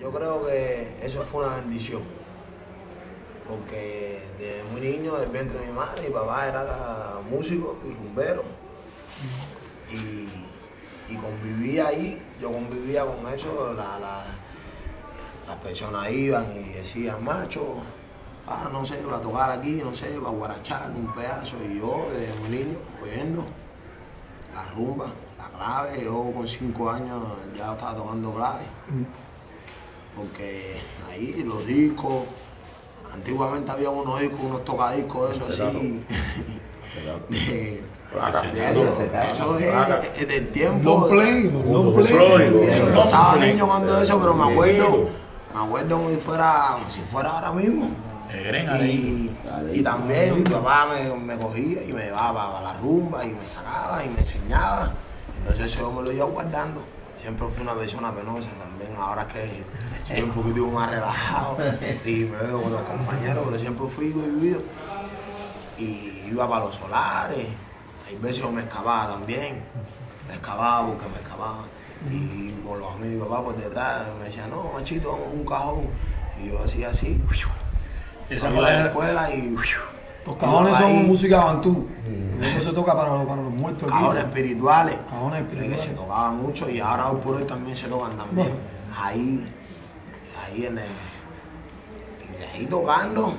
Yo creo que eso fue una bendición. Porque desde muy niño, del vientre de mi madre, mi papá era músico y rumbero. Y, y convivía ahí, yo convivía con eso, la- la- las personas iban y decían, macho, ah, no sé, va a tocar aquí, no sé, va a guarachar un pedazo. Y yo, desde muy niño, oyendo la rumba, la clave, yo con cinco años ya estaba tocando clave. Porque ahí los discos, antiguamente había unos discos, unos tocadiscos, eso así. de- de eso, eso es, del tiempo. Long play, long play. Yo no estaba niño cuando eso, pero me acuerdo, me acuerdo como si fuera, si fuera ahora mismo. Y, y también mi papá me, me cogía y me llevaba para la rumba y me sacaba y me enseñaba. Entonces eso me lo iba guardando. Siempre fui una persona penosa también, ahora que soy un poquito más relajado y me veo con los compañeros, pero siempre fui vivido. Y iba para los solares, hay veces yo me excavaba también, me excavaba porque me excavaba. Y con los amigos papá por detrás me decían, no, machito, vamos a un cajón. Y yo hacía así, Esa iba a la escuela y Los cajones son música bantú. Se toca para, para los muertos. aquí. cajones espirituales, Cajones espirituales. que se tocaban mucho y ahora hoy por hoy también se tocan también. Ahí, ahí en el, ahí tocando